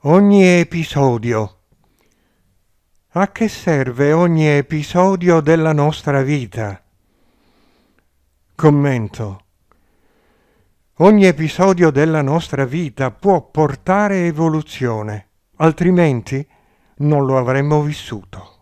Ogni episodio. A che serve ogni episodio della nostra vita? Commento. Ogni episodio della nostra vita può portare evoluzione, altrimenti non lo avremmo vissuto.